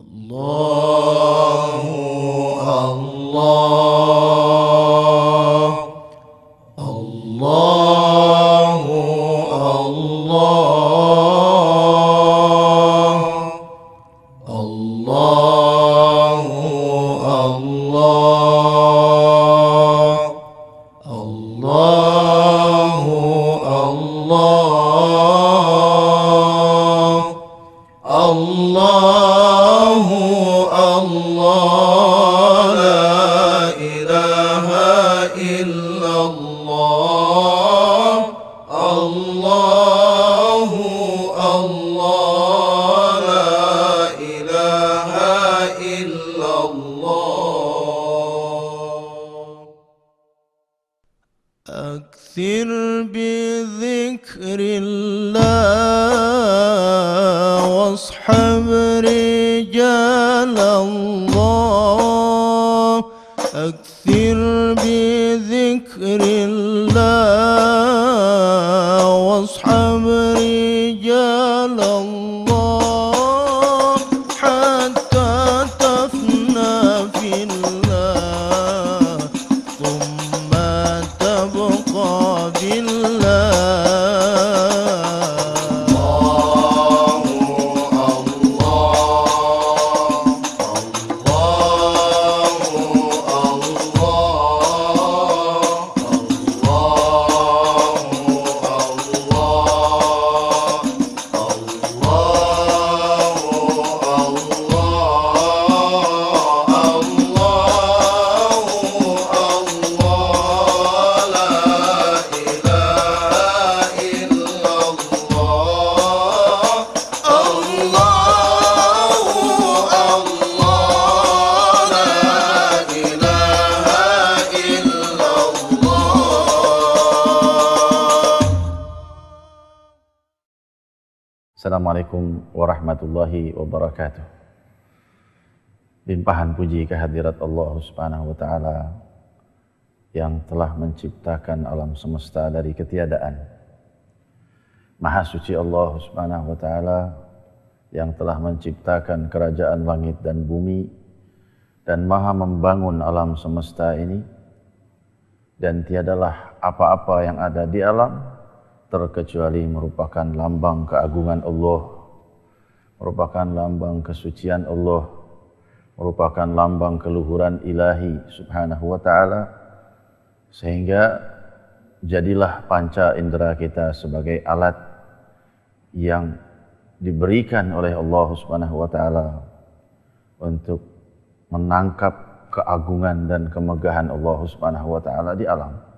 Allah warahmatullahi wabarakatuh. Limpahan puji kehadirat Allah Subhanahu wa taala yang telah menciptakan alam semesta dari ketiadaan. Maha suci Allah Subhanahu wa taala yang telah menciptakan kerajaan langit dan bumi dan maha membangun alam semesta ini dan tiadalah apa-apa yang ada di alam terkecuali merupakan lambang keagungan Allah, merupakan lambang kesucian Allah, merupakan lambang keluhuran ilahi subhanahu wa ta'ala, sehingga jadilah panca indera kita sebagai alat yang diberikan oleh Allah subhanahu wa ta'ala untuk menangkap keagungan dan kemegahan Allah subhanahu wa ta'ala di alam.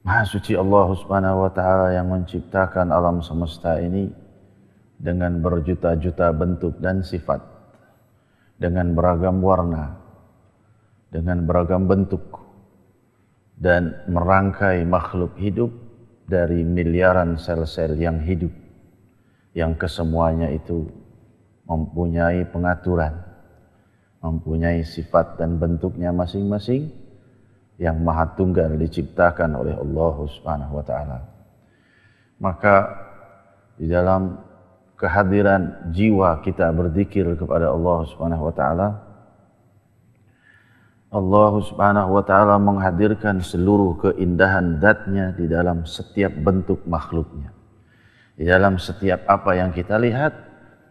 Maha suci Allah Subhanahu wa taala yang menciptakan alam semesta ini dengan berjuta-juta bentuk dan sifat dengan beragam warna dengan beragam bentuk dan merangkai makhluk hidup dari miliaran sel-sel yang hidup yang kesemuanya itu mempunyai pengaturan mempunyai sifat dan bentuknya masing-masing yang maha tunggal diciptakan oleh Allah Subhanahu wa taala. Maka di dalam kehadiran jiwa kita berzikir kepada Allah Subhanahu wa taala Allah Subhanahu wa taala menghadirkan seluruh keindahan zatnya di dalam setiap bentuk makhluknya. Di dalam setiap apa yang kita lihat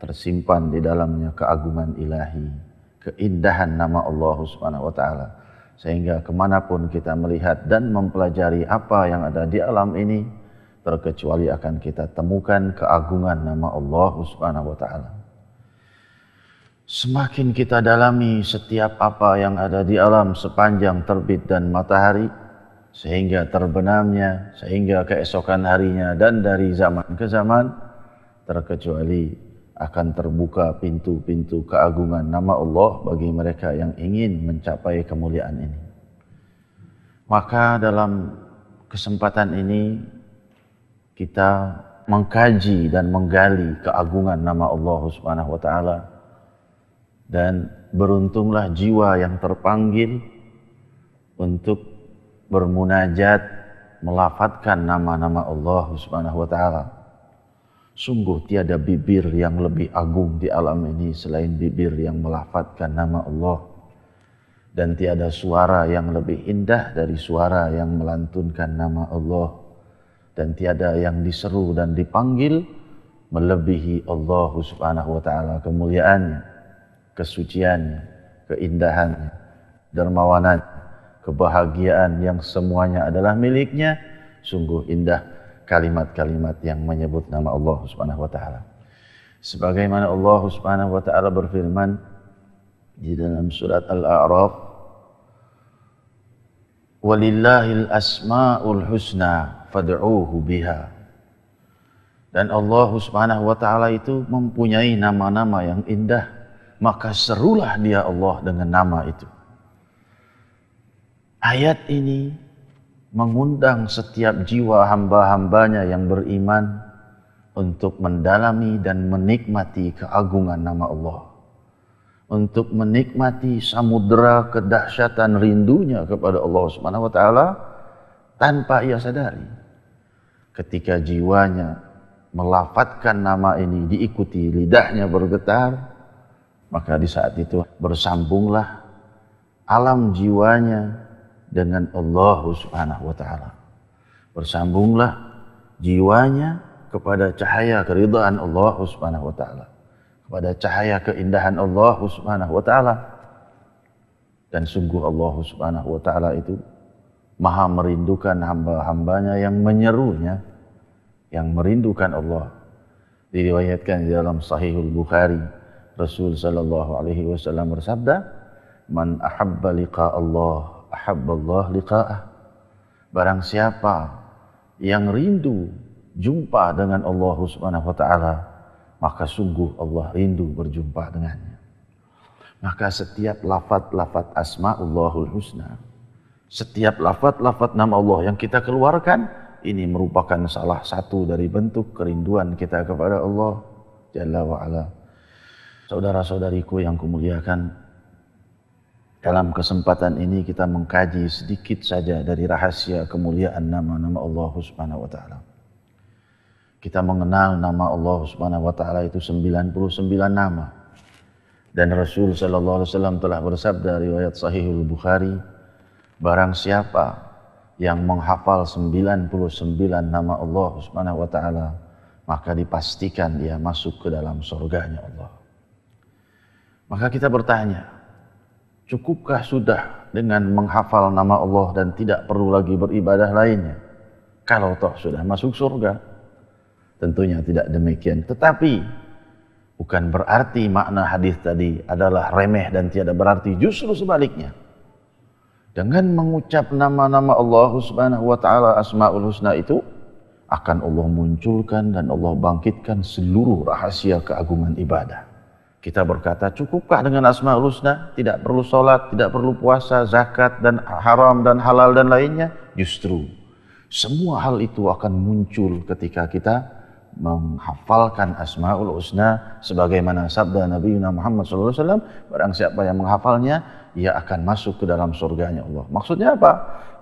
tersimpan di dalamnya keagungan ilahi, keindahan nama Allah Subhanahu wa taala sehingga kemanapun kita melihat dan mempelajari apa yang ada di alam ini terkecuali akan kita temukan keagungan nama Allah Subhanahu wa taala. Semakin kita dalami setiap apa yang ada di alam sepanjang terbit dan matahari sehingga terbenamnya sehingga keesokan harinya dan dari zaman ke zaman terkecuali akan terbuka pintu-pintu keagungan nama Allah bagi mereka yang ingin mencapai kemuliaan ini. Maka dalam kesempatan ini kita mengkaji dan menggali keagungan nama Allah Subhanahu wa taala dan beruntunglah jiwa yang terpanggil untuk bermunajat melafatkan nama-nama Allah Subhanahu wa taala Sungguh tiada bibir yang lebih agung di alam ini selain bibir yang melafatkan nama Allah. Dan tiada suara yang lebih indah dari suara yang melantunkan nama Allah. Dan tiada yang diseru dan dipanggil melebihi Allah subhanahu wa ta'ala kemuliaannya, kesuciannya, keindahannya, dermawanannya, kebahagiaan yang semuanya adalah miliknya. Sungguh indah kalimat-kalimat yang menyebut nama Allah Subhanahu wa taala. Sebagaimana Allah Subhanahu wa taala berfirman di dalam surat Al-A'raf Walillahil asmaul husna fad'uuhu biha. Dan Allah Subhanahu wa taala itu mempunyai nama-nama yang indah, maka serulah dia Allah dengan nama itu. Ayat ini mengundang setiap jiwa hamba-hambanya yang beriman untuk mendalami dan menikmati keagungan nama Allah. Untuk menikmati samudera kedahsyatan rindunya kepada Allah Subhanahu wa taala tanpa ia sadari. Ketika jiwanya melafatkan nama ini diikuti lidahnya bergetar, maka di saat itu bersambunglah alam jiwanya dengan Allah Subhanahu wa taala. Bersambunglah jiwanya kepada cahaya keridhaan Allah Subhanahu wa taala. Kepada cahaya keindahan Allah Subhanahu wa taala. Dan sungguh Allah Subhanahu wa taala itu maha merindukan hamba-hambanya yang menyerunya yang merindukan Allah. Diriwayatkan di dalam Sahihul Bukhari Rasul sallallahu alaihi wasallam bersabda, "Man ahabba liqa Allah ahabballah liqa'ah. Barang siapa yang rindu jumpa dengan Allah Subhanahu wa taala, maka sungguh Allah rindu berjumpa dengannya. Maka setiap lafaz-lafaz asma'ullahul husna, setiap lafaz-lafaz nama Allah yang kita keluarkan ini merupakan salah satu dari bentuk kerinduan kita kepada Allah Jalla wa ala. Saudara-saudariku yang kumuliakan, dalam kesempatan ini kita mengkaji sedikit saja dari rahasia kemuliaan nama-nama Allah Subhanahu wa taala. Kita mengenal nama Allah Subhanahu wa taala itu 99 nama. Dan Rasul sallallahu alaihi wasallam telah bersabda riwayat Sahihul Bukhari, barang siapa yang menghafal 99 nama Allah Subhanahu wa taala, maka dipastikan dia masuk ke dalam surganya Allah. Maka kita bertanya, Cukupkah sudah dengan menghafal nama Allah dan tidak perlu lagi beribadah lainnya? Kalau toh sudah masuk surga, tentunya tidak demikian. Tetapi bukan berarti makna hadis tadi adalah remeh dan tiada berarti. Justru sebaliknya. Dengan mengucap nama-nama Allah Subhanahu wa taala Asmaul Husna itu akan Allah munculkan dan Allah bangkitkan seluruh rahasia keagungan ibadah. Kita berkata, cukupkah dengan Asma'ul Husna? Tidak perlu sholat, tidak perlu puasa, zakat, dan haram, dan halal, dan lainnya. Justru, semua hal itu akan muncul ketika kita menghafalkan Asma'ul Husna sebagaimana sabda Nabi Muhammad SAW. Barang siapa yang menghafalnya, ia akan masuk ke dalam surganya Allah. Maksudnya apa?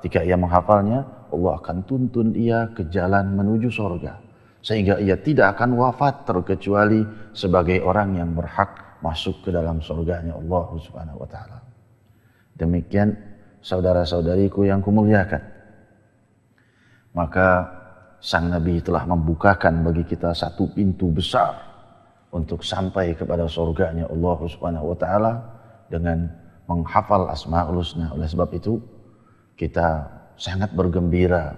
Jika ia menghafalnya, Allah akan tuntun ia ke jalan menuju surga sehingga ia tidak akan wafat terkecuali sebagai orang yang berhak masuk ke dalam surganya Allah Subhanahu wa taala. Demikian saudara-saudariku yang kumuliakan. Maka sang nabi telah membukakan bagi kita satu pintu besar untuk sampai kepada surganya Allah Subhanahu wa taala dengan menghafal Asmaul Husna. Oleh sebab itu kita sangat bergembira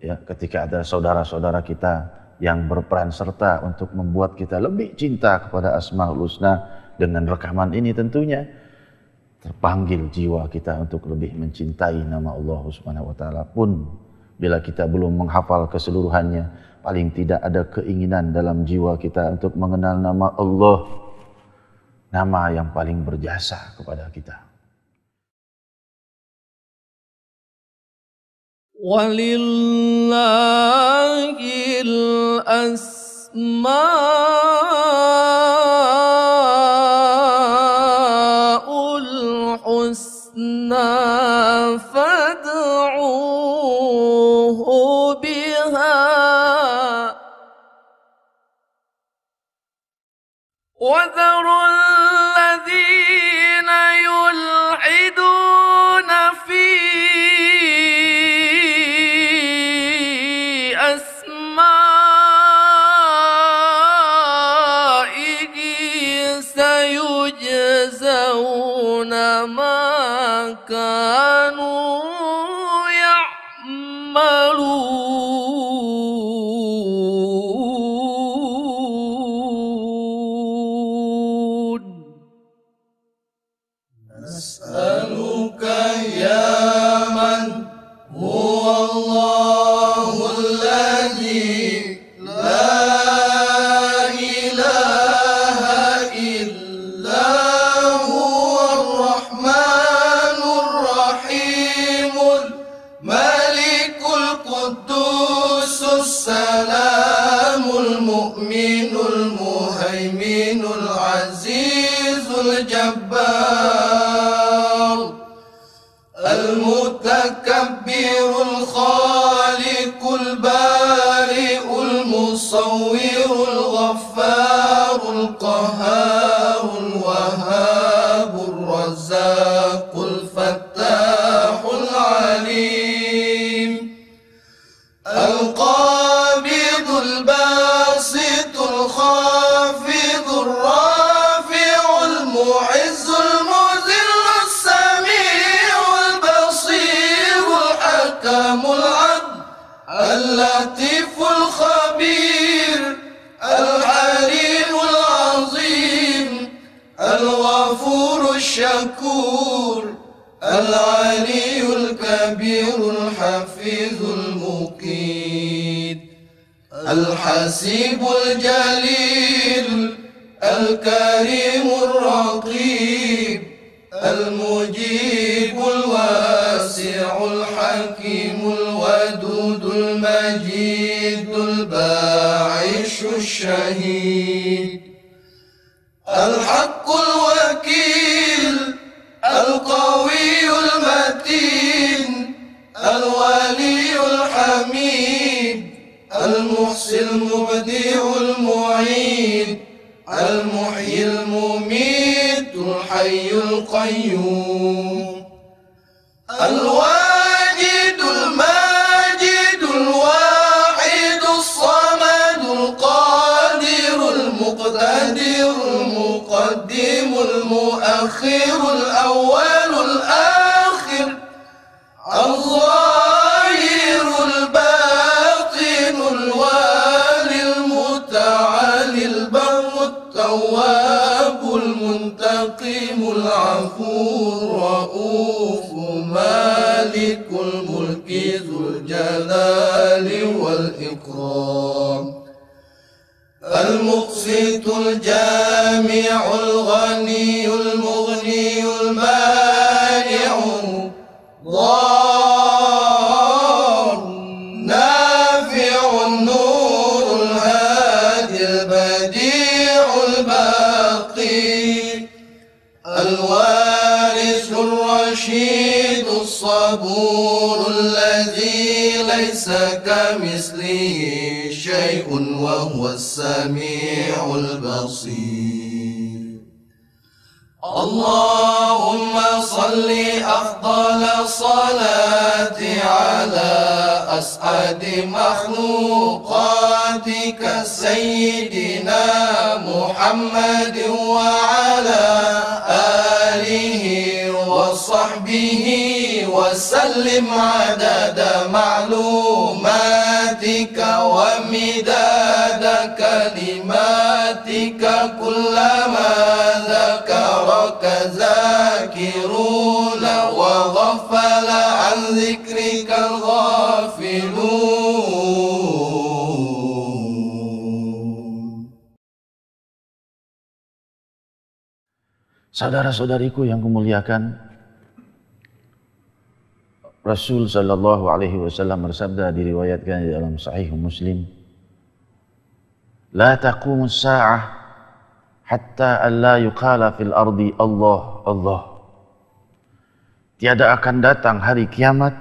ya ketika ada saudara-saudara kita yang berperan serta untuk membuat kita lebih cinta kepada Asmaul Husna dengan rekaman ini tentunya terpanggil jiwa kita untuk lebih mencintai nama Allah Subhanahu wa taala pun bila kita belum menghafal keseluruhannya paling tidak ada keinginan dalam jiwa kita untuk mengenal nama Allah. Nama yang paling berjasa kepada kita. Walillahil asma' الحسنى فادعوه بها. وذروا الحسيب الجليل الكريم الرقيب المجيب الواسع الحكيم الودود المجيد الباعث الشهيد. الحق الوكيل القوي المتين الولي الحميد المحصي المبدع المعيد المحيي المميت الحي القيوم. الواجد الماجد الواحد الصمد القادر المقتدر المقدم المؤخر الأول الآخر. الظاهر الرؤوف مالك الملك ذو الجلال والإكرام المقسط الجامع وهو السميع البصير. اللهم صل أفضل الصلاة على أسعد مخلوقاتك سيدنا محمد وعلى آله وصحبه وسلم عدد معلوماتك ومداد كلماتك كلما ذكرك ذاكرون وغفل عن ذكرك الغافلون Saudara-saudariku yang kumuliakan, Rasul sallallahu alaihi wasallam bersabda diriwayatkan di dalam sahih Muslim, "La taqumu as-sa'ah hatta an la yuqala fil ardi Allah Allah." Tiada akan datang hari kiamat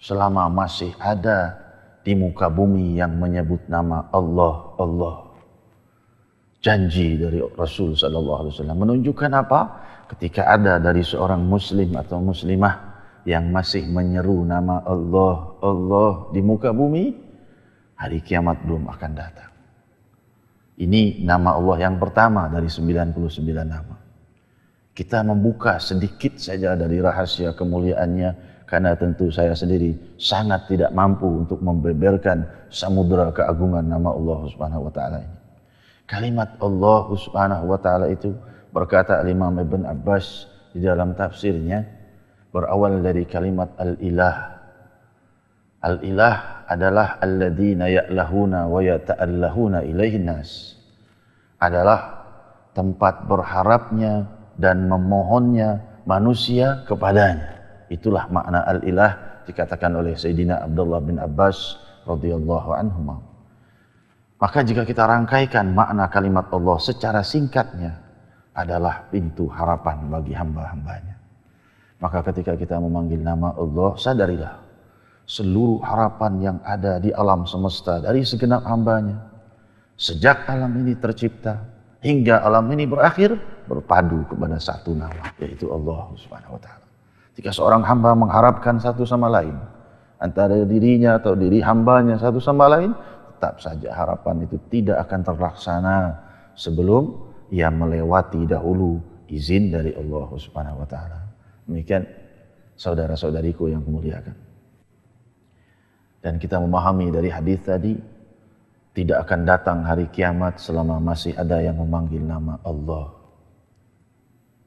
selama masih ada di muka bumi yang menyebut nama Allah Allah. janji dari Rasul sallallahu alaihi wasallam menunjukkan apa? Ketika ada dari seorang muslim atau muslimah yang masih menyeru nama Allah, Allah di muka bumi, hari kiamat belum akan datang. Ini nama Allah yang pertama dari 99 nama. Kita membuka sedikit saja dari rahasia kemuliaannya karena tentu saya sendiri sangat tidak mampu untuk membeberkan samudera keagungan nama Allah Subhanahu wa taala ini. Kalimat Allah Subhanahu wa taala itu berkata Imam Ibn Abbas di dalam tafsirnya berawal dari kalimat al-ilah. Al-ilah adalah alladzina ya'lahuna wa yata'allahuna ilaihin nas. Adalah tempat berharapnya dan memohonnya manusia kepadanya. Itulah makna al-ilah dikatakan oleh Sayyidina Abdullah bin Abbas radhiyallahu anhu. Maka jika kita rangkaikan makna kalimat Allah secara singkatnya adalah pintu harapan bagi hamba-hambanya. Maka ketika kita memanggil nama Allah, sadarilah seluruh harapan yang ada di alam semesta dari segenap hambanya. Sejak alam ini tercipta hingga alam ini berakhir berpadu kepada satu nama yaitu Allah Subhanahu wa taala. Jika seorang hamba mengharapkan satu sama lain antara dirinya atau diri hambanya satu sama lain, tetap saja harapan itu tidak akan terlaksana sebelum ia melewati dahulu izin dari Allah Subhanahu wa taala. Demikian saudara-saudariku yang kemuliakan. Dan kita memahami dari hadis tadi tidak akan datang hari kiamat selama masih ada yang memanggil nama Allah.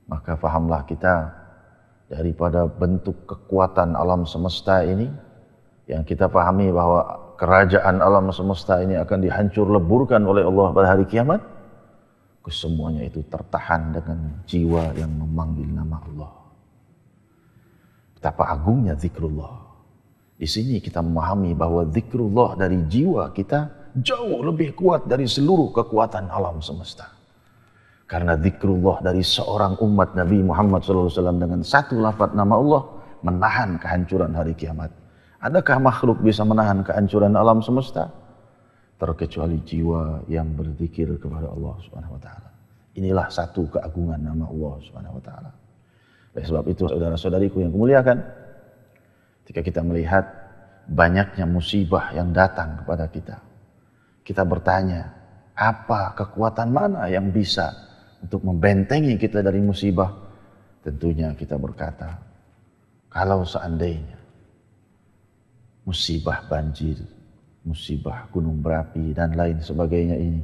Maka fahamlah kita daripada bentuk kekuatan alam semesta ini yang kita pahami bahwa kerajaan alam semesta ini akan dihancur leburkan oleh Allah pada hari kiamat. Kesemuanya itu tertahan dengan jiwa yang memanggil nama Allah. Betapa agungnya zikrullah. Di sini kita memahami bahwa zikrullah dari jiwa kita jauh lebih kuat dari seluruh kekuatan alam semesta. Karena zikrullah dari seorang umat Nabi Muhammad SAW dengan satu lafaz nama Allah menahan kehancuran hari kiamat. Adakah makhluk bisa menahan kehancuran alam semesta? Terkecuali jiwa yang berzikir kepada Allah Subhanahu wa taala. Inilah satu keagungan nama Allah Subhanahu wa taala. Oleh sebab itu saudara-saudariku yang kemuliakan, ketika kita melihat banyaknya musibah yang datang kepada kita, kita bertanya, apa kekuatan mana yang bisa untuk membentengi kita dari musibah? Tentunya kita berkata, kalau seandainya musibah banjir, musibah gunung berapi dan lain sebagainya ini,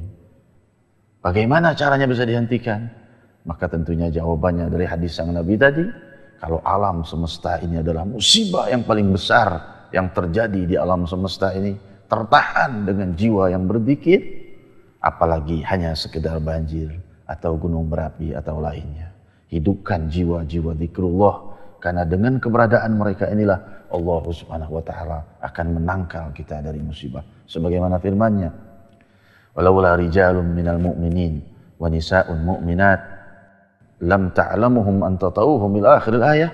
bagaimana caranya bisa dihentikan? Maka tentunya jawabannya dari hadis sang Nabi tadi, kalau alam semesta ini adalah musibah yang paling besar yang terjadi di alam semesta ini, tertahan dengan jiwa yang berzikir, apalagi hanya sekedar banjir atau gunung berapi atau lainnya. Hidupkan jiwa-jiwa zikrullah karena dengan keberadaan mereka inilah Allah Subhanahu wa taala akan menangkal kita dari musibah. Sebagaimana firman-Nya, "Walaula rijalun minal mu'minin wa nisa'un mu'minat lam ta'lamuhum an tatauhum ila akhir ayah.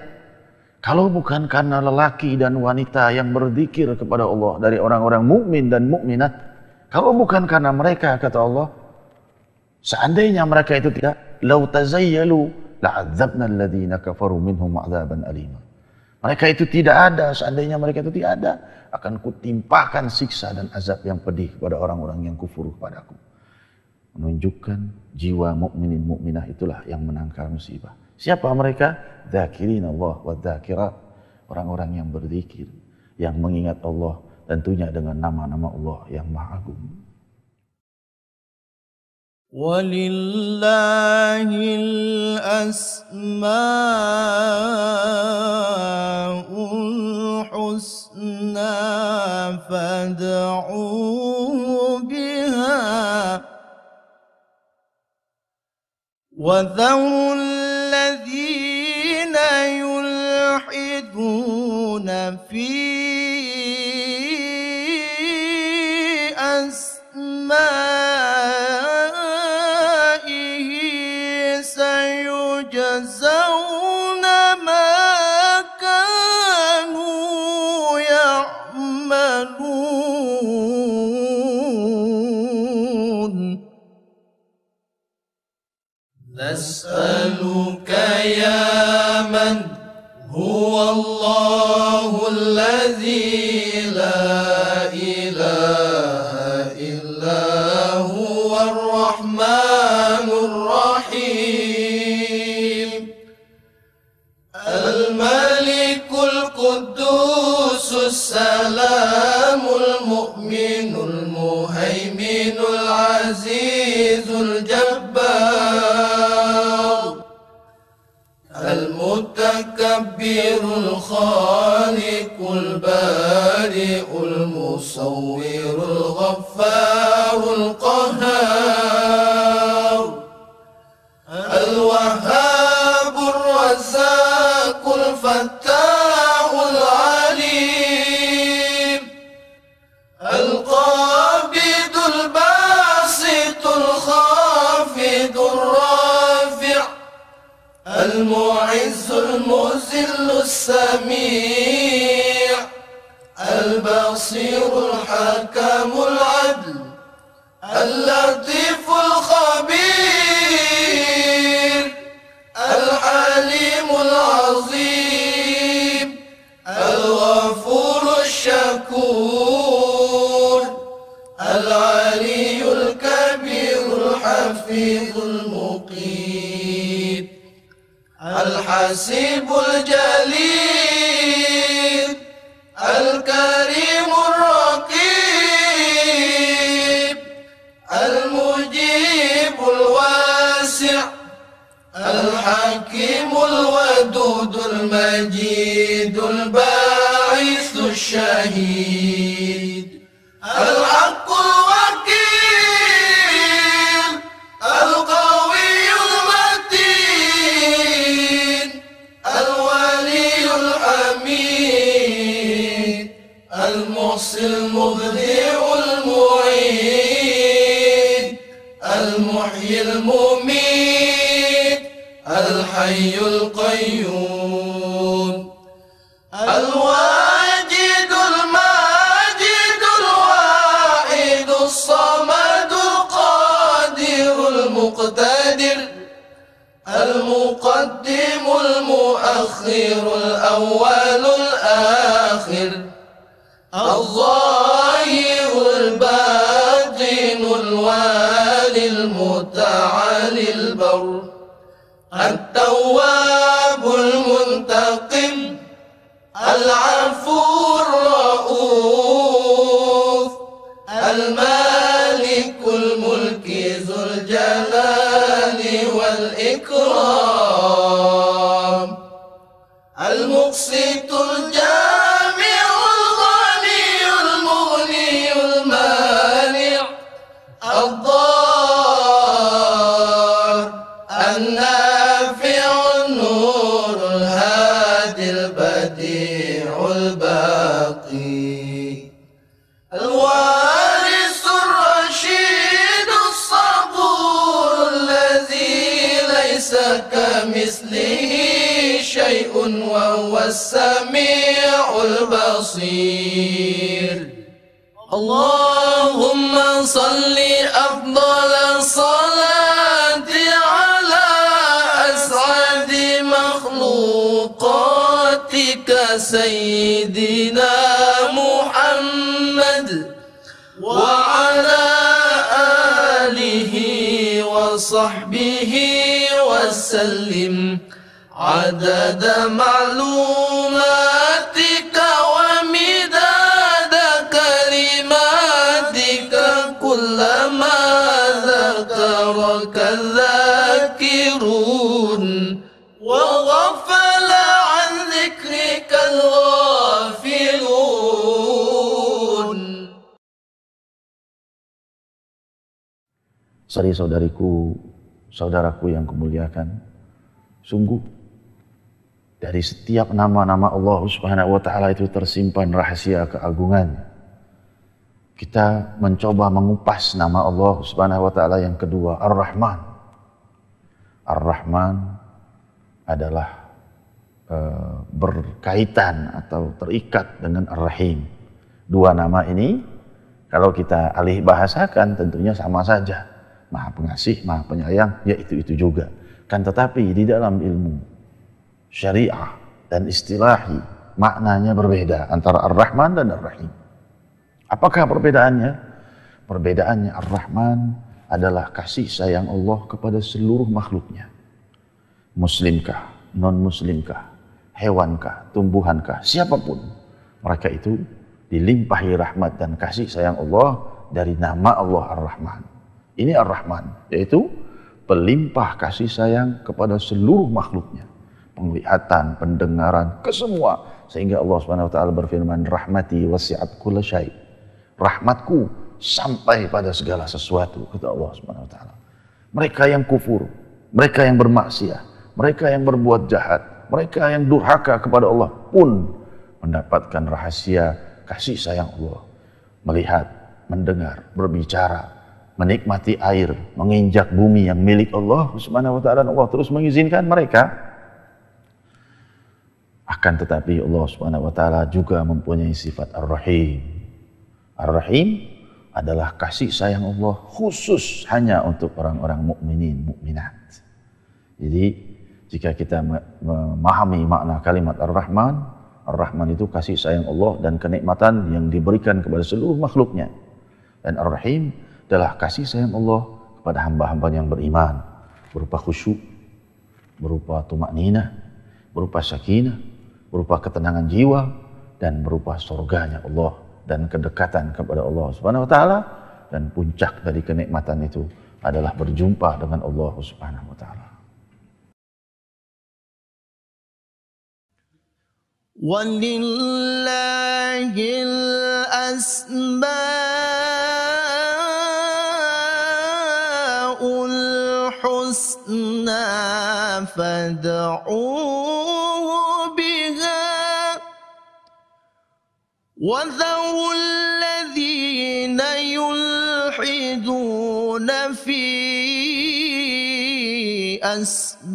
Kalau bukan karena lelaki dan wanita yang berzikir kepada Allah dari orang-orang mukmin dan mukminat kalau bukan karena mereka kata Allah seandainya mereka itu tidak lau tazayyalu la'adzabna alladhina kafaru minhum 'adzaban alima. Mereka itu tidak ada seandainya mereka itu tidak ada akan kutimpakan siksa dan azab yang pedih kepada orang-orang yang kufur kepadaku menunjukkan jiwa mukminin mukminah itulah yang menangkal musibah. Siapa mereka? Zakirin Allah wa zakirat. Orang-orang yang berzikir, yang mengingat Allah tentunya dengan nama-nama Allah yang Maha Agung. ولله الأسماء الحسنى فادعوه بها وذروا الذين يلحدون في أسمائه المتكبر الخالق البارئ المصور الغفار القهار المذل السميع البصير الحكم العدل اللطيف الخبير. الحسيب الجليل الكريم الرقيب المجيب الواسع الحكيم الودود المجيد الباعث الشهيد المميت الحي القيوم. الواجد الماجد الواحد الصمد القادر المقتدر المقدم المؤخر الأول الآخر. الظاهر التواب المنتقم العفو الرؤوف المالك الملك ذو الجلال والإكرام المقسط السميع البصير. اللهم صل أفضل الصلاة على أسعد مخلوقاتك سيدنا محمد وعلى آله وصحبه وسلم. عدد معلوماتك ومداد كلماتك كلما ذكرك الذاكرون وغفل عن ذكرك الغافلون Saudari-saudariku, saudaraku yang kemuliakan, sungguh dari setiap nama-nama Allah Subhanahu wa taala itu tersimpan rahasia keagungannya. Kita mencoba mengupas nama Allah Subhanahu wa taala yang kedua, Ar-Rahman. Ar-Rahman adalah uh, berkaitan atau terikat dengan Ar-Rahim. Dua nama ini kalau kita alih bahasakan tentunya sama saja. Maha pengasih, maha penyayang, ya itu-itu juga. Kan tetapi di dalam ilmu syariah dan istilahi maknanya berbeda antara Ar-Rahman dan Ar-Rahim. Apakah perbedaannya? Perbedaannya Ar-Rahman adalah kasih sayang Allah kepada seluruh makhluknya. Muslimkah, non-muslimkah, hewankah, tumbuhankah, siapapun. Mereka itu dilimpahi rahmat dan kasih sayang Allah dari nama Allah Ar-Rahman. Ini Ar-Rahman, yaitu pelimpah kasih sayang kepada seluruh makhluknya. Penglihatan, pendengaran, kesemua. Sehingga Allah Subhanahu wa taala berfirman, "Rahmati wasi'at kulla syai." Rahmatku sampai pada segala sesuatu kata Allah Subhanahu wa taala. Mereka yang kufur, mereka yang bermaksiat, mereka yang berbuat jahat, mereka yang durhaka kepada Allah pun mendapatkan rahasia kasih sayang Allah. Melihat, mendengar, berbicara, menikmati air, menginjak bumi yang milik Allah Subhanahu wa taala Allah terus mengizinkan mereka akan tetapi Allah Subhanahu wa taala juga mempunyai sifat Ar-Rahim. Ar-Rahim adalah kasih sayang Allah khusus hanya untuk orang-orang mukminin, mukminat. Jadi jika kita memahami makna kalimat Ar-Rahman, Ar-Rahman itu kasih sayang Allah dan kenikmatan yang diberikan kepada seluruh makhluknya. Dan Ar-Rahim adalah kasih sayang Allah kepada hamba-hamba yang beriman berupa khusyuk, berupa tumak nina, berupa sakinah, berupa ketenangan jiwa dan berupa surganya Allah dan kedekatan kepada Allah Subhanahu wa taala dan puncak dari kenikmatan itu adalah berjumpa dengan Allah Subhanahu wa taala. ولله الأسماء الحسنى فادعوه وذروا الذين يلحدون في أسمائه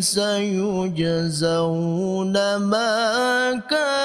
سيجزون ما كانوا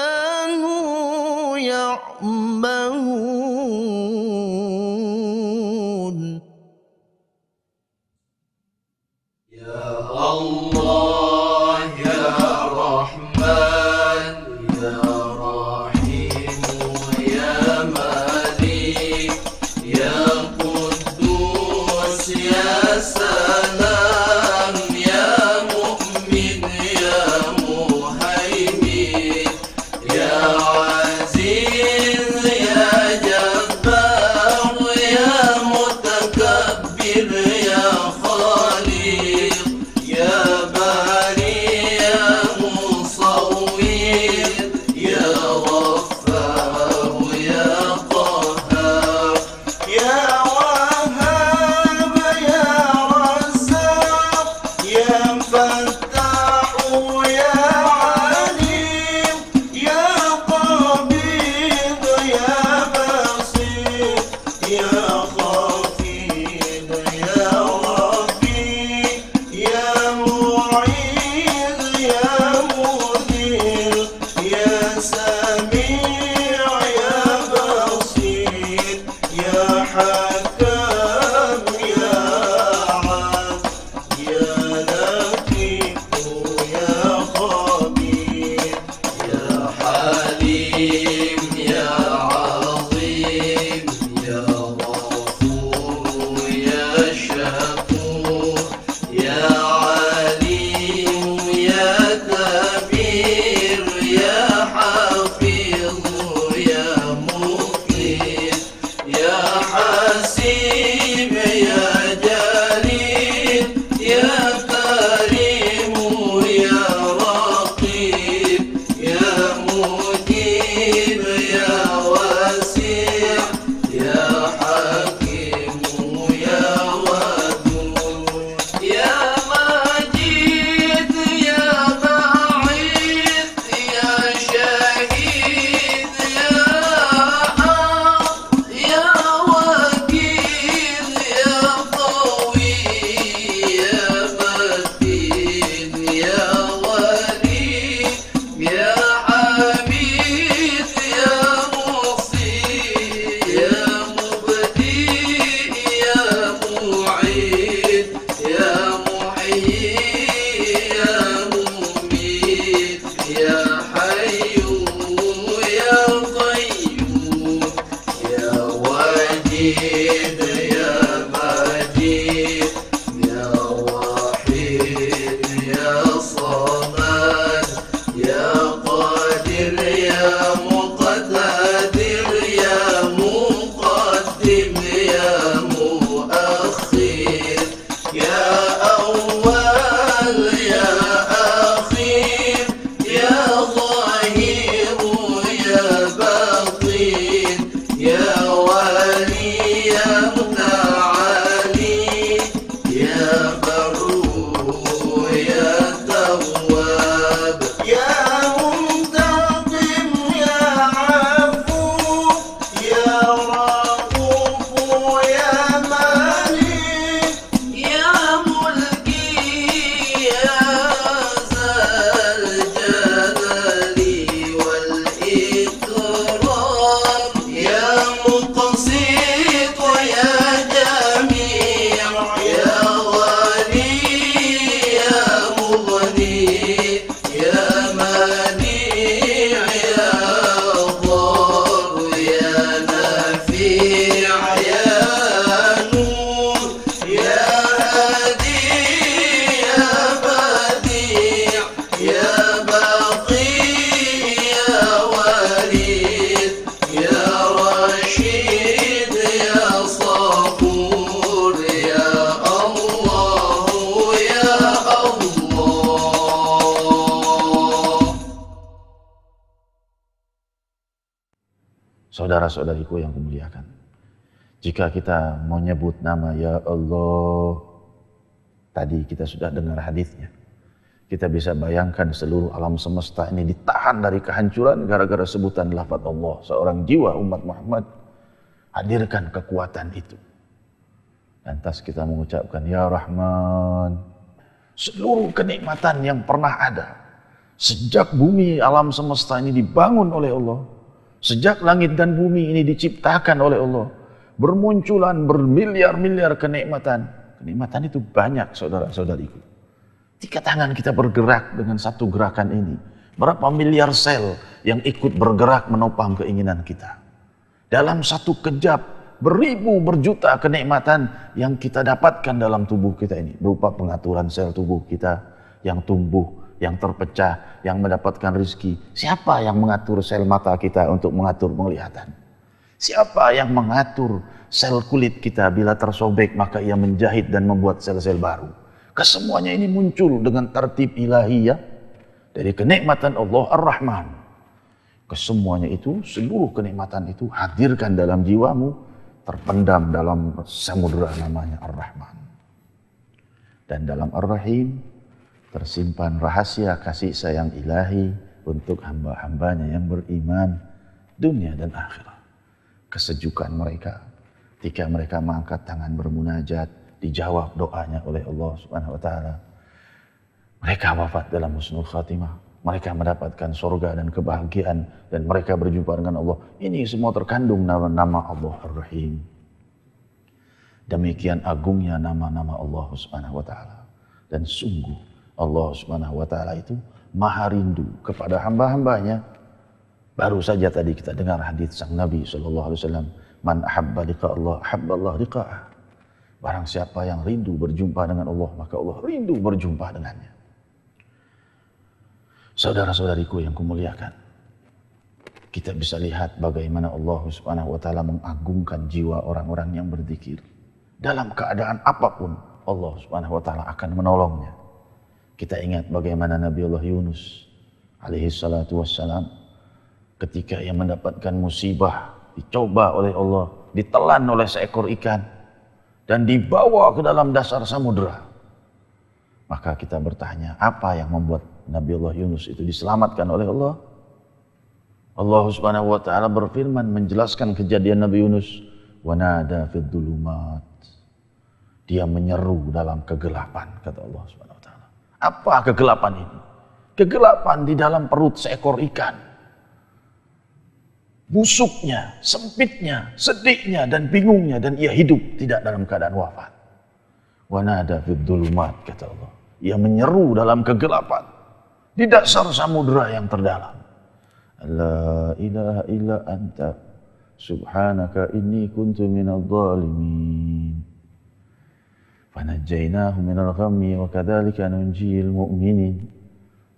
Saudara-saudariku yang kumuliakan. Jika kita mau nyebut nama Ya Allah, tadi kita sudah dengar hadisnya. Kita bisa bayangkan seluruh alam semesta ini ditahan dari kehancuran gara-gara sebutan lafaz Allah. Seorang jiwa umat Muhammad hadirkan kekuatan itu. Lantas kita mengucapkan Ya Rahman. Seluruh kenikmatan yang pernah ada. Sejak bumi alam semesta ini dibangun oleh Allah. Sejak langit dan bumi ini diciptakan oleh Allah. Bermunculan bermiliar-miliar kenikmatan. Kenikmatan itu banyak saudara-saudariku. Tiga tangan kita bergerak dengan satu gerakan ini. Berapa miliar sel yang ikut bergerak menopang keinginan kita. Dalam satu kejap, beribu berjuta kenikmatan yang kita dapatkan dalam tubuh kita ini. Berupa pengaturan sel tubuh kita yang tumbuh, yang terpecah, yang mendapatkan rizki. Siapa yang mengatur sel mata kita untuk mengatur penglihatan? Siapa yang mengatur sel kulit kita bila tersobek maka ia menjahit dan membuat sel-sel baru? Kesemuanya ini muncul dengan tertib ilahiyah dari kenikmatan Allah Ar-Rahman. Kesemuanya itu, seluruh kenikmatan itu hadirkan dalam jiwamu, terpendam dalam samudera namanya Ar-Rahman. Dan dalam Ar-Rahim tersimpan rahasia kasih sayang ilahi untuk hamba-hambanya yang beriman dunia dan akhirat. Kesejukan mereka ketika mereka mengangkat tangan bermunajat dijawab doanya oleh Allah Subhanahu wa taala. Mereka wafat dalam husnul khatimah. Mereka mendapatkan surga dan kebahagiaan dan mereka berjumpa dengan Allah. Ini semua terkandung nama-nama Allah Ar-Rahim. Demikian agungnya nama-nama Allah Subhanahu wa taala. Dan sungguh Allah Subhanahu wa taala itu maha rindu kepada hamba-hambanya. Baru saja tadi kita dengar hadis sang Nabi sallallahu alaihi wasallam, "Man ahabba liqa Allah, ahabba Allah liqa'ah." Barang siapa yang rindu berjumpa dengan Allah, maka Allah rindu berjumpa dengannya. Saudara-saudariku yang kumuliakan, kita bisa lihat bagaimana Allah Subhanahu wa taala mengagungkan jiwa orang-orang yang berzikir. Dalam keadaan apapun, Allah Subhanahu wa taala akan menolongnya. Kita ingat bagaimana Nabi Allah Yunus alaihi salatu wassalam ketika ia mendapatkan musibah, dicoba oleh Allah, ditelan oleh seekor ikan dan dibawa ke dalam dasar samudera. Maka kita bertanya, apa yang membuat Nabi Allah Yunus itu diselamatkan oleh Allah? Allah Subhanahu wa taala berfirman menjelaskan kejadian Nabi Yunus, "Wa nada fid dhulumat." Dia menyeru dalam kegelapan, kata Allah Subhanahu. Apa kegelapan ini? Kegelapan di dalam perut seekor ikan. Busuknya, sempitnya, sedihnya dan bingungnya dan ia hidup tidak dalam keadaan wafat. Wa nada fid dhulumat, kata Allah. Ia menyeru dalam kegelapan di dasar samudera yang terdalam. La ilaha illa anta subhanaka inni kuntu minadh dhalimin fanajjaynahu minal ghammi wa kadzalika nunjiyil mu'minin.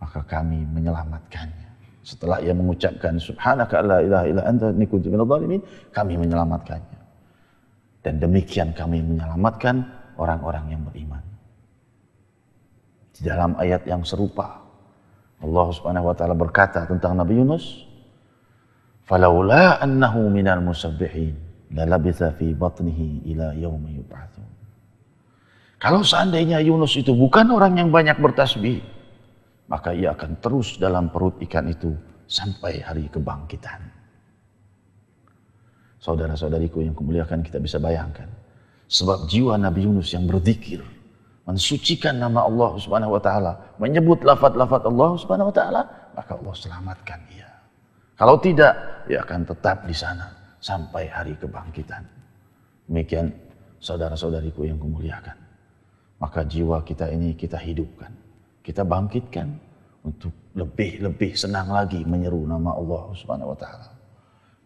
Maka kami menyelamatkannya. Setelah ia mengucapkan subhanaka la ilaha illa anta inni kuntu minadh dhalimin kami menyelamatkannya. Dan demikian kami menyelamatkan orang-orang yang beriman. Di dalam ayat yang serupa Allah Subhanahu wa taala berkata tentang Nabi Yunus falaula annahu minal musabbihin la labitha fi batnihi ila yaumi yub'atsun kalau seandainya Yunus itu bukan orang yang banyak bertasbih, maka ia akan terus dalam perut ikan itu sampai hari kebangkitan. Saudara-saudariku yang kemuliakan kita bisa bayangkan. Sebab jiwa Nabi Yunus yang berzikir, mensucikan nama Allah Subhanahu wa taala, menyebut lafaz-lafaz Allah Subhanahu wa taala, maka Allah selamatkan ia. Kalau tidak, ia akan tetap di sana sampai hari kebangkitan. Demikian saudara-saudariku yang kemuliakan maka jiwa kita ini kita hidupkan. Kita bangkitkan untuk lebih-lebih senang lagi menyeru nama Allah Subhanahu wa taala.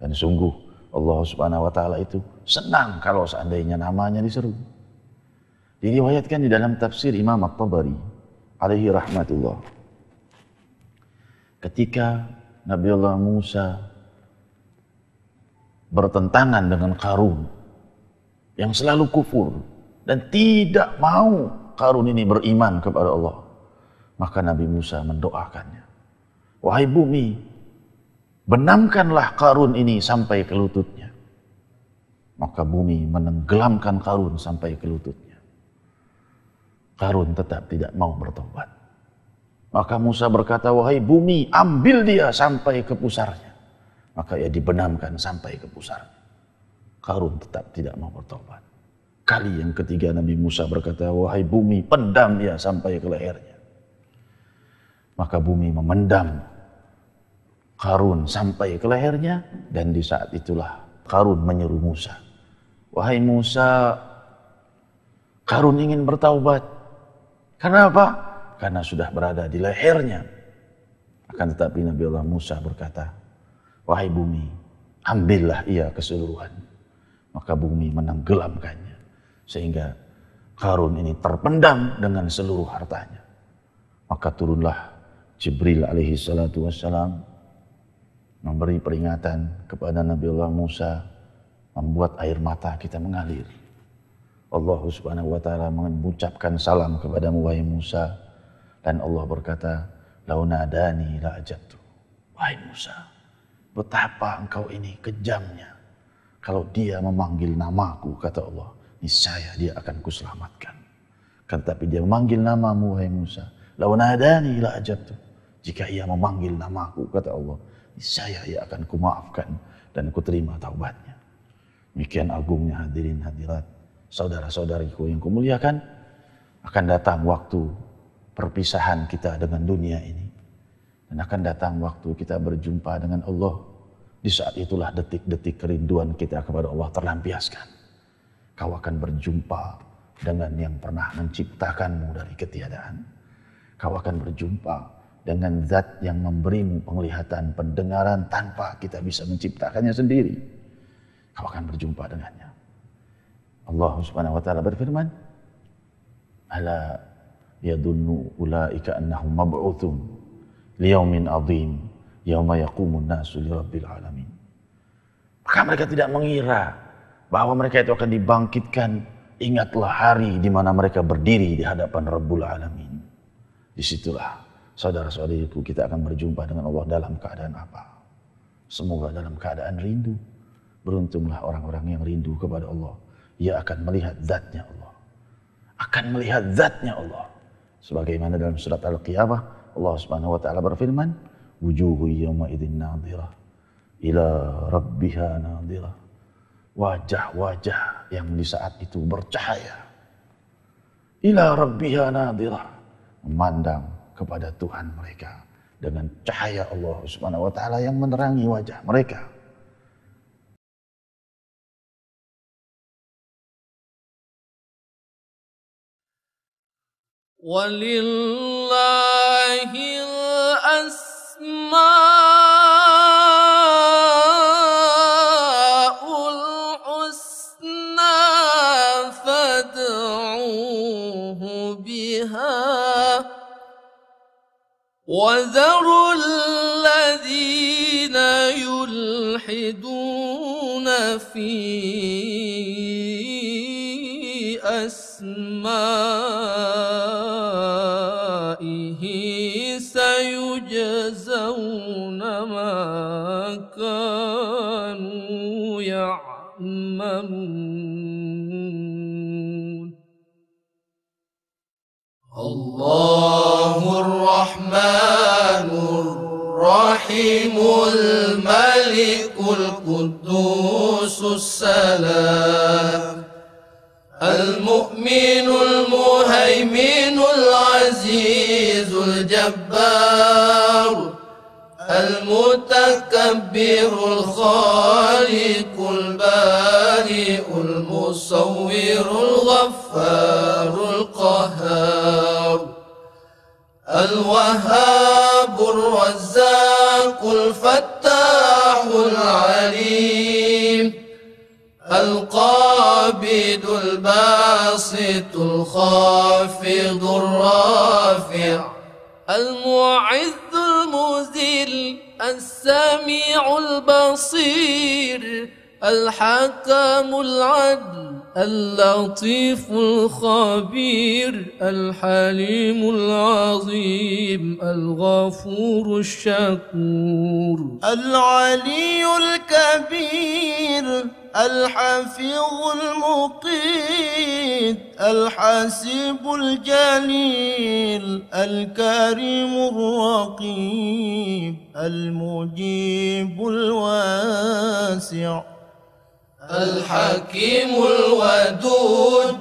Dan sungguh Allah Subhanahu wa taala itu senang kalau seandainya namanya diseru. Diriwayatkan di dalam tafsir Imam At-Tabari alaihi rahmatullah. Ketika Nabiullah Musa bertentangan dengan Karun yang selalu kufur dan tidak mau Karun ini beriman kepada Allah. Maka Nabi Musa mendoakannya. Wahai bumi, benamkanlah Karun ini sampai ke lututnya. Maka bumi menenggelamkan Karun sampai ke lututnya. Karun tetap tidak mau bertobat. Maka Musa berkata, wahai bumi, ambil dia sampai ke pusarnya. Maka ia dibenamkan sampai ke pusarnya. Karun tetap tidak mau bertobat. Kali yang ketiga Nabi Musa berkata, wahai bumi, pendam dia sampai ke lehernya. Maka bumi memendam Karun sampai ke lehernya dan di saat itulah Karun menyeru Musa. Wahai Musa, Karun ingin bertaubat. Kenapa? Karena sudah berada di lehernya. Akan tetapi Nabi Allah Musa berkata, Wahai bumi, ambillah ia keseluruhan. Maka bumi menenggelamkannya. Sehingga Karun ini terpendam dengan seluruh hartanya. Maka turunlah Jibril alaihi salatu wassalam memberi peringatan kepada Nabi Allah Musa membuat air mata kita mengalir. Allah subhanahu wa ta'ala mengucapkan salam kepada wahai Musa dan Allah berkata launadani la ajabtu wahai Musa betapa engkau ini kejamnya kalau dia memanggil namaku kata Allah niscaya dia akan kuselamatkan. Kan tapi dia memanggil namamu wahai Musa. Lawan adani ila ajabtu. Jika ia memanggil namaku kata Allah, niscaya ia akan kumaafkan dan kuterima taubatnya. Demikian agungnya hadirin hadirat, saudara-saudariku yang kumuliakan, akan datang waktu perpisahan kita dengan dunia ini. Dan akan datang waktu kita berjumpa dengan Allah. Di saat itulah detik-detik kerinduan kita kepada Allah terlampiaskan kau akan berjumpa dengan yang pernah menciptakanmu dari ketiadaan. Kau akan berjumpa dengan zat yang memberimu penglihatan, pendengaran tanpa kita bisa menciptakannya sendiri. Kau akan berjumpa dengannya. Allah Subhanahu wa taala berfirman, "Ala yadunnu ulaika annahum mab'utsun liyaumin adzim yauma yaqumun nasu lirabbil alamin." Maka mereka tidak mengira bahwa mereka itu akan dibangkitkan. Ingatlah hari di mana mereka berdiri di hadapan Rabbul Alamin. Disitulah saudara-saudariku kita akan berjumpa dengan Allah dalam keadaan apa? Semoga dalam keadaan rindu. Beruntunglah orang-orang yang rindu kepada Allah. Ia akan melihat zatnya Allah. Akan melihat zatnya Allah. Sebagaimana dalam surat Al-Qiyamah Allah Subhanahu wa taala berfirman, "Wujuhu yawma idzin nadhirah ila rabbiha nadhirah." Wajah-wajah yang di saat itu bercahaya. Ila rabbiha nadirah. Memandang kepada Tuhan mereka. Dengan cahaya Allah subhanahu wa ta'ala yang menerangi wajah mereka. Walillahil asma' وذروا الذين يلحدون في أسمائه سيجزون ما كانوا يعملون. الله الرحمن الرحيم الملك القدوس السلام المؤمن المهيمن العزيز الجبار المتكبر الخالق البارئ المصور الغفار القهار الوهاب الرزاق الفتاح العليم القابض الباسط الخافض الرافع المعز المذل السميع البصير. الحكم العدل اللطيف الخبير الحليم العظيم الغفور الشكور. العلي الكبير الحفيظ المقيت الحسيب الجليل الكريم الرقيب المجيب الواسع. الحكيم الودود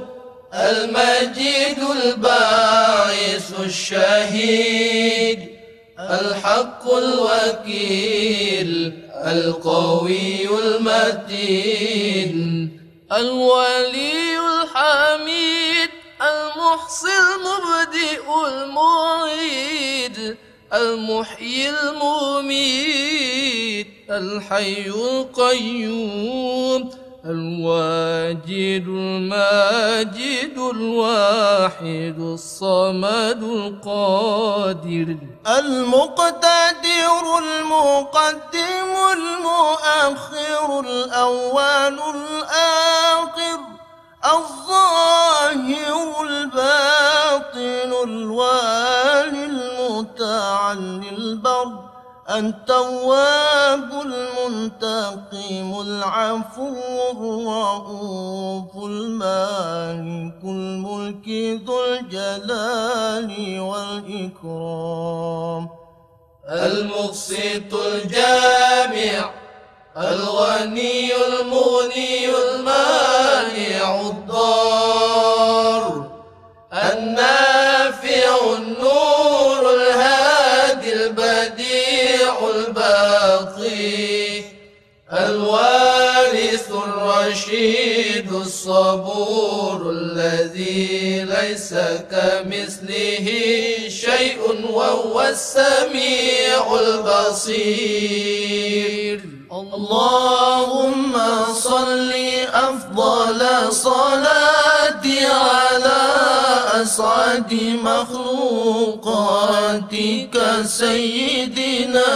المجيد الباعث الشهيد الحق الوكيل القوي المتين الولي الحميد المحصي المبدئ المعيد المحيي المميت الحي القيوم. الواجد الماجد الواحد الصمد القادر المقتدر المقدم المؤخر الأول الآخر الظاهر الباطن الوالي المتعلي البر التواب المنتقم العفو الرؤوف المالك الملك ذو الجلال والإكرام. المقسط الجامع الغني المغني المانع الضار. النافع الرشيد الصبور الذي ليس كمثله شيء وهو السميع البصير. اللهم صل أفضل صلاتي على أسعد مخلوقاتك سيدنا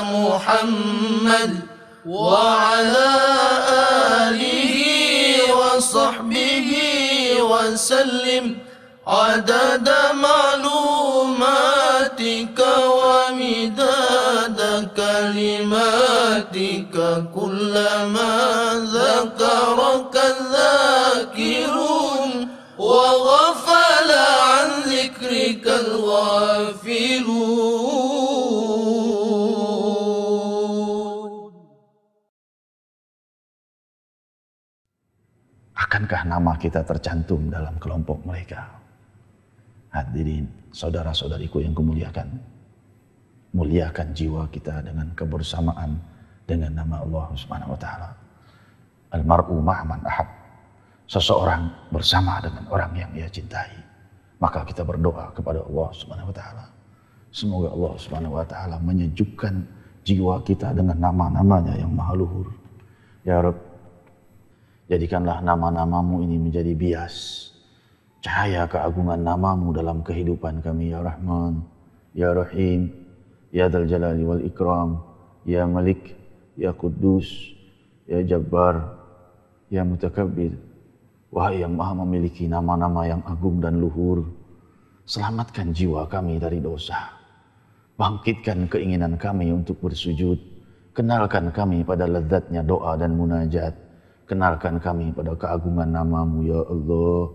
محمد وعلى وسلم عدد معلوماتك ومداد كلماتك كلما Akankah nama kita tercantum dalam kelompok mereka? Hadirin, saudara-saudariku yang kemuliakan. Muliakan jiwa kita dengan kebersamaan dengan nama Allah Subhanahu wa taala. Almar'u ma'man ahab. Seseorang bersama dengan orang yang ia cintai. Maka kita berdoa kepada Allah Subhanahu wa taala. Semoga Allah Subhanahu wa taala menyejukkan jiwa kita dengan nama-namanya yang maha luhur. Ya Rabb, Jadikanlah nama-namamu ini menjadi bias. Cahaya keagungan namamu dalam kehidupan kami ya Rahman. Ya Rahim, Ya Dal Jalali wal Ikram, Ya Malik, Ya Kudus, Ya Jabbar, Ya Mutakabbir. Wahai yang maha memiliki nama-nama yang agung dan luhur, selamatkan jiwa kami dari dosa. Bangkitkan keinginan kami untuk bersujud. Kenalkan kami pada lezatnya doa dan munajat. Kenalkan kami pada keagungan namamu, Ya Allah.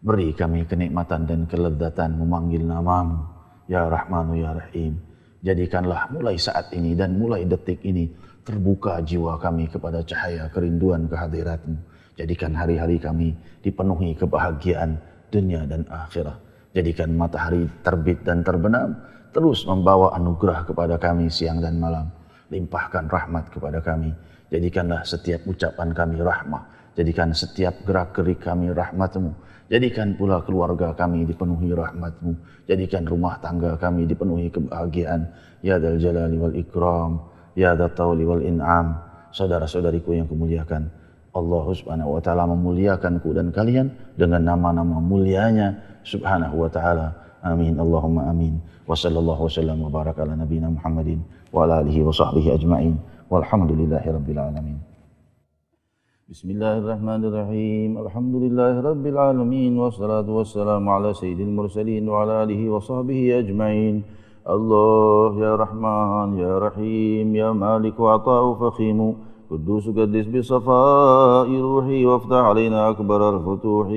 Beri kami kenikmatan dan kelezatan memanggil namamu, Ya Rahmanu Ya Rahim. Jadikanlah mulai saat ini dan mulai detik ini terbuka jiwa kami kepada cahaya kerinduan kehadiratmu. Jadikan hari-hari kami dipenuhi kebahagiaan dunia dan akhirat. Jadikan matahari terbit dan terbenam terus membawa anugerah kepada kami siang dan malam. Limpahkan rahmat kepada kami. Jadikanlah setiap ucapan kami rahmah. Jadikan setiap gerak-gerik kami rahmatmu. Jadikan pula keluarga kami dipenuhi rahmatmu. Jadikan rumah tangga kami dipenuhi kebahagiaan. Ya Dal Jalali wal Ikram. Ya Dal Tawli wal In'am. Saudara-saudariku yang kemuliakan. Allah subhanahu wa ta'ala memuliakanku dan kalian dengan nama-nama mulianya subhanahu wa ta'ala. Amin. Allahumma amin. Wa sallallahu wasallam wa baraka ala nabina Muhammadin وعلى آله وصحبه أجمعين. والحمد لله رب العالمين بسم الله الرحمن الرحيم الحمد لله رب العالمين والصلاة والسلام على سيد المرسلين وعلى آله وصحبه أجمعين الله يا رحمن يا رحيم يا مالك وعطاء فخيم قدوس قدس بصفاء روحي وافتح علينا أكبر الفتوح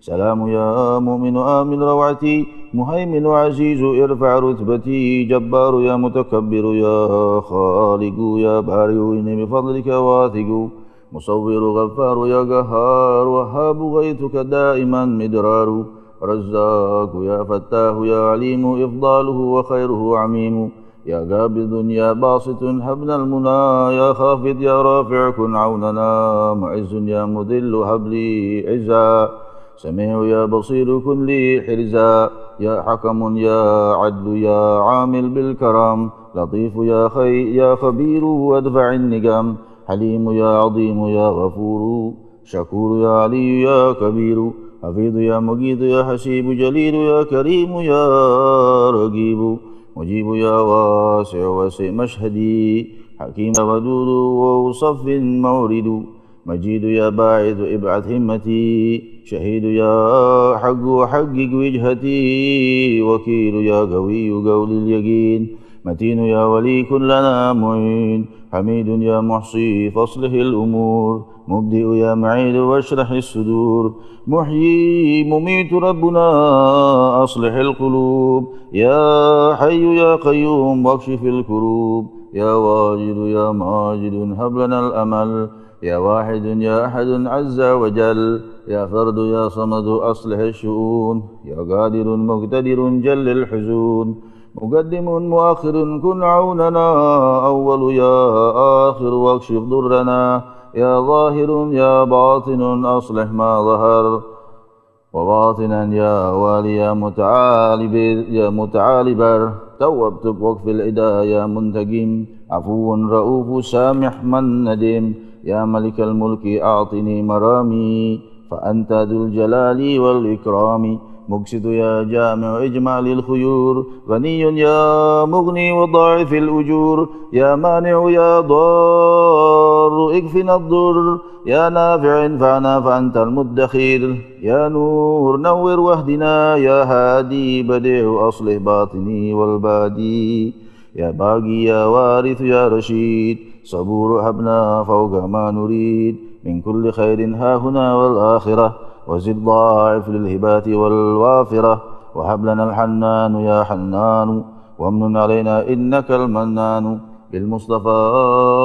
سلام يا مؤمن آمن روعتي مهيمن عزيز ارفع رتبتي جبار يا متكبر يا خالق يا بارئ إني بفضلك واثق. مصور غفار يا قهار وهاب غيثك دائما مدرار. رزاق يا فتاه يا عليم إفضاله وخيره عميم. يا قابض يا باسط هبنا المنى. يا خافض يا رافع كن عوننا. معز يا مذل هب لي عزا. سميع يا بصير كن لي حرزا. يا حكم يا عدل يا عامل بالكرم لطيف يا خي يا خبير وادفع النقم حليم يا عظيم يا غفور شكور يا علي يا كبير. حفيظ يا مجيد يا حسيب جليل يا كريم يا رقيب. مجيب يا واسع واسع مشهدي. حكيم ودود وصف مورد مجيد يا باعث ابعث همتي. شهيد يا حق وحقق وجهتي وكيل يا قوي قول اليقين متين يا ولي كن لنا معين حميد يا محصي فاصلح الأمور مبدئ يا معيد واشرح الصدور محيي مميت ربنا أصلح القلوب يا حي يا قيوم واكشف الكروب يا واجد يا ماجد هب لنا الأمل يا واحد يا أحد عز وجل. يا فرد يا صمد أصلح الشؤون. يا قادر مقتدر جل الحزون. مقدم مؤخر كن عوننا. أول يا آخر واكشف ضرنا. يا ظاهر يا باطن أصلح ما ظهر. وباطنا يا والي يا متعالب يا متعالبر توب تب وقف العدا يا منتقم. عفو رؤوف سامح من ندم. يا ملك الملك أعطني مرامي. فأنت ذو الجلال والإكرام. مقسط يا جامع إجمال الخيور. غني يا مغني وضاعف الأجور. يا مانع يا ضار اكفنا الضر. يا نافع انفعنا فأنت المدخر. يا نور نور واهدنا. يا هادي بديع أصلح باطني والبادي. يا باقي يا وارث يا رشيد. صبور هبنا فوق ما نريد. من كل خير ها هنا والآخرة وزد ضاعف للهبات والوافرة. وهب لنا الحنان يا حنان وامن علينا إنك المنان. بالمصطفى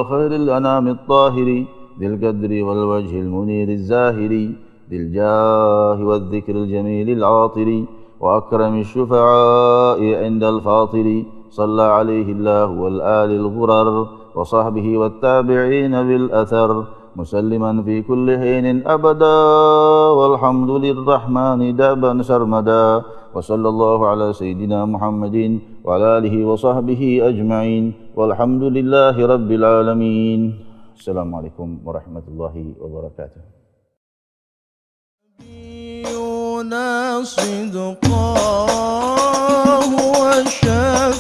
خير الأنام الطاهر ذي القدر والوجه المنير الزاهر ذي الجاه والذكر الجميل العاطر. وأكرم الشفعاء عند الفاطر صلى عليه الله والآل الغرر. وصحبه والتابعين بالأثر. مسلما في كل حين أبدا والحمد للرحمن دابا سرمدا. وصلى الله على سيدنا محمد وعلى آله وصحبه أجمعين والحمد لله رب العالمين. السلام عليكم ورحمة الله وبركاته. صدقا هو يشاء